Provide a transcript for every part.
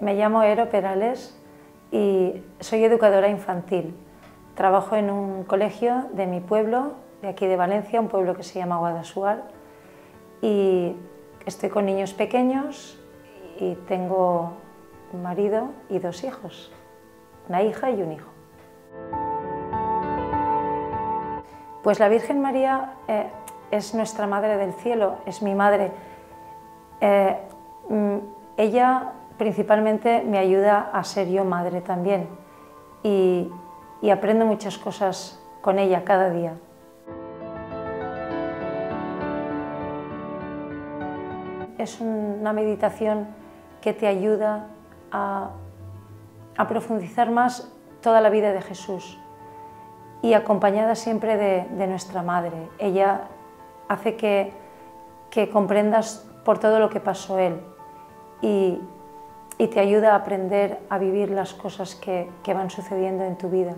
Me llamo Ero Perales y soy educadora infantil. Trabajo en un colegio de mi pueblo, de aquí de Valencia, un pueblo que se llama Guadasuar, y estoy con niños pequeños y tengo un marido y dos hijos, una hija y un hijo. Pues la Virgen María eh, es nuestra Madre del Cielo, es mi madre. Eh, mm, ella principalmente me ayuda a ser yo madre también y, aprendo muchas cosas con ella cada día. Es una meditación que te ayuda a, profundizar más toda la vida de Jesús y acompañada siempre de, nuestra Madre. Ella hace que, que comprendas por todo lo que pasó Él y, y te ayuda a aprender a vivir las cosas que, van sucediendo en tu vida.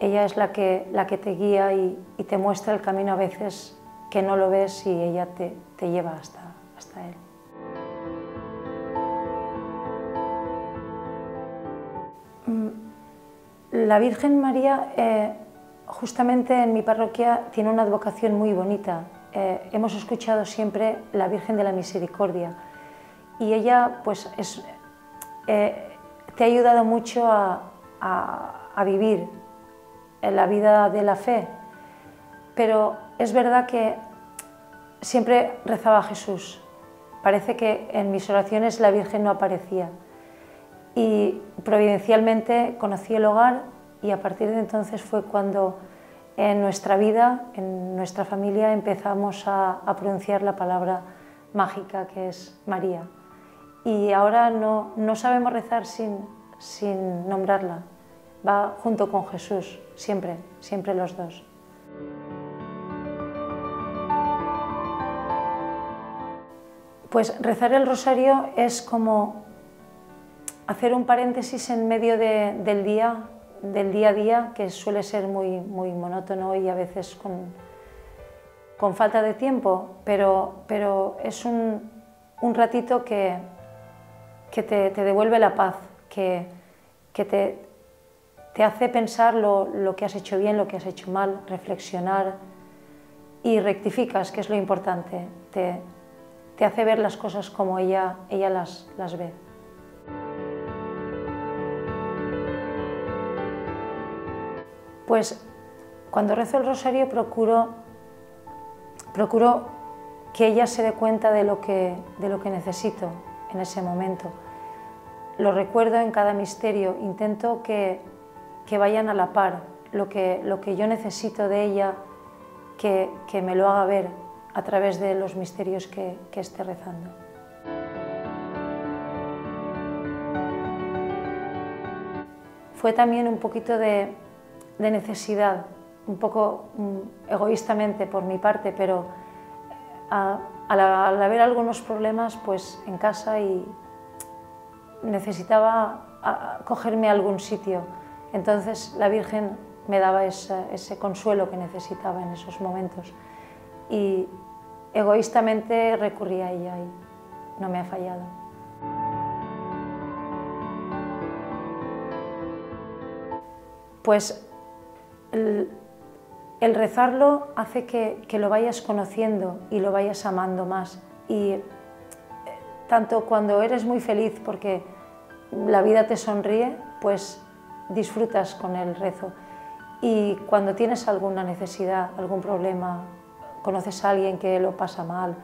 Ella es la que, la que te guía y, te muestra el camino a veces que no lo ves y ella te, lleva hasta, hasta él. Mm, la Virgen María, eh, justamente en mi parroquia, tiene una advocación muy bonita. Eh, hemos escuchado siempre la Virgen de la Misericordia y ella pues eh, te ha ayudado mucho a, vivir en la vida de la fe, pero es verdad que siempre rezaba a Jesús. Parece que en mis oraciones la Virgen no aparecía. Y providencialmente conocí el hogar y a partir de entonces fue cuando en nuestra vida, en nuestra familia, empezamos a pronunciar la palabra mágica que es María y ahora no, no sabemos rezar sin, sin nombrarla. Va junto con Jesús, siempre, siempre los dos. Pues rezar el rosario es como hacer un paréntesis en medio del día, del día a día, que suele ser muy, muy monótono y a veces con, con falta de tiempo, pero, pero es un, un ratito que, que te, devuelve la paz, que, te, te, hace pensar lo, que has hecho bien, lo que has hecho mal, reflexionar y rectificas, que es lo importante. Te, hace ver las cosas como ella, ella las, las ve. Pues cuando rezo el rosario procuro, procuro que ella se dé cuenta de lo que, de lo que necesito, en ese momento. Lo recuerdo en cada misterio, intento que, vayan a la par, lo que, lo que yo necesito de ella, que, me lo haga ver a través de los misterios que, esté rezando. Fue también un poquito de, necesidad, un poco mm, egoístamente por mi parte, pero a, al, haber algunos problemas pues, en casa y necesitaba cogerme a algún sitio. Entonces la Virgen me daba ese consuelo que necesitaba en esos momentos y egoístamente recurrí a ella y no me ha fallado. Pues rezarlo hace que, lo vayas conociendo y lo vayas amando más. Y eh, tanto cuando eres muy feliz porque la vida te sonríe, pues disfrutas con el rezo. Y cuando tienes alguna necesidad, algún problema, conoces a alguien que lo pasa mal,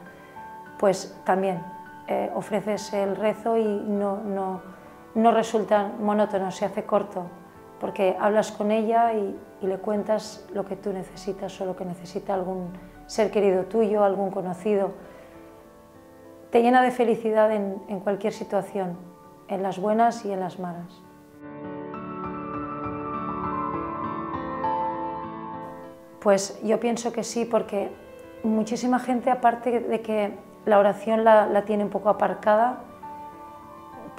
pues también eh, ofreces el rezo y no, no, no resulta monótono, se hace corto, porque hablas con ella y, le cuentas lo que tú necesitas o lo que necesita algún ser querido tuyo, algún conocido. Te llena de felicidad en, cualquier situación, en las buenas y en las malas. Pues yo pienso que sí, porque muchísima gente, aparte de que la oración la, la tiene un poco aparcada,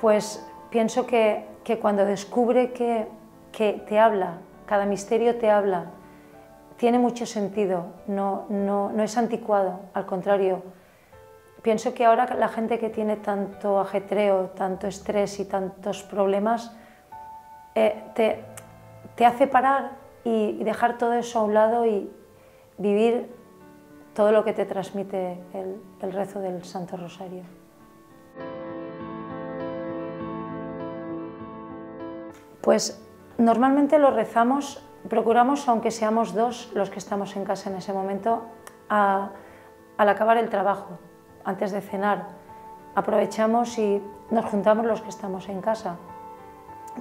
pues pienso que, que cuando descubre que que te habla, cada misterio te habla, tiene mucho sentido, no, no, no es anticuado, al contrario, pienso que ahora la gente que tiene tanto ajetreo, tanto estrés y tantos problemas, eh, te, te, hace parar y, dejar todo eso a un lado y vivir todo lo que te transmite el, el rezo del Santo Rosario. Pues normalmente lo rezamos, procuramos, aunque seamos dos los que estamos en casa en ese momento, al acabar el trabajo, antes de cenar, aprovechamos y nos juntamos los que estamos en casa.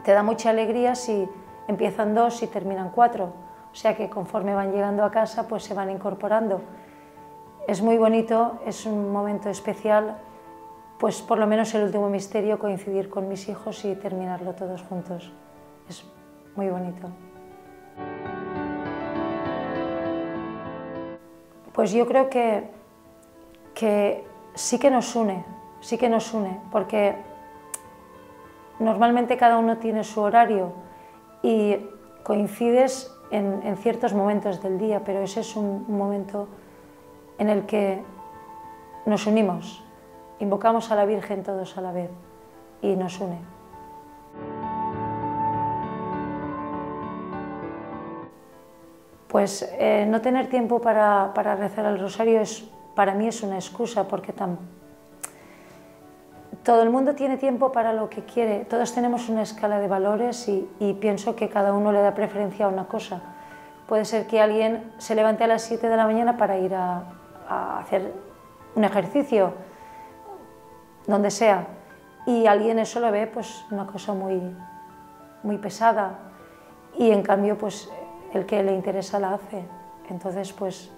Te da mucha alegría si empiezan dos y terminan cuatro, o sea que conforme van llegando a casa pues se van incorporando. Es muy bonito, es un momento especial, pues por lo menos el último misterio coincidir con mis hijos y terminarlo todos juntos muy bonito. Pues yo creo que, que sí que nos une, sí que nos une, porque normalmente cada uno tiene su horario y coincides en, en, ciertos momentos del día, pero ese es un momento en el que nos unimos, invocamos a la Virgen todos a la vez y nos une. Pues eh, no tener tiempo para, rezar el rosario es, para mí es una excusa, porque todo el mundo tiene tiempo para lo que quiere, todos tenemos una escala de valores y, pienso que cada uno le da preferencia a una cosa. Puede ser que alguien se levante a las 7 de la mañana para ir a, hacer un ejercicio, donde sea, y alguien eso lo ve pues una cosa muy, muy pesada y en cambio pues el que le interesa la hace. Entonces, pues,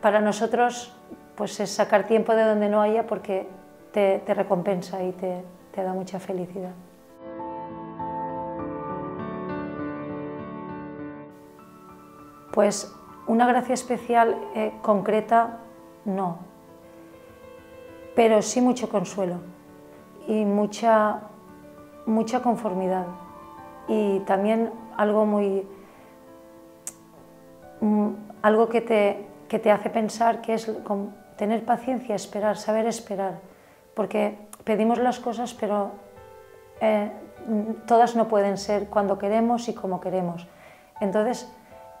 para nosotros, pues es sacar tiempo de donde no haya porque te, recompensa y te, da mucha felicidad. Pues una gracia especial eh, concreta, no, pero sí mucho consuelo y mucha, mucha conformidad y también algo muy, algo que te, que te hace pensar que es tener paciencia, esperar, saber esperar, porque pedimos las cosas, pero eh, todas no pueden ser cuando queremos y como queremos. Entonces,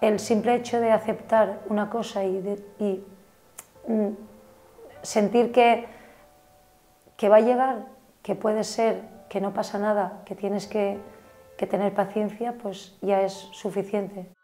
el simple hecho de aceptar una cosa y, y mm, sentir que, que va a llegar, que puede ser, que no pasa nada, que tienes que, que tener paciencia, pues ya es suficiente.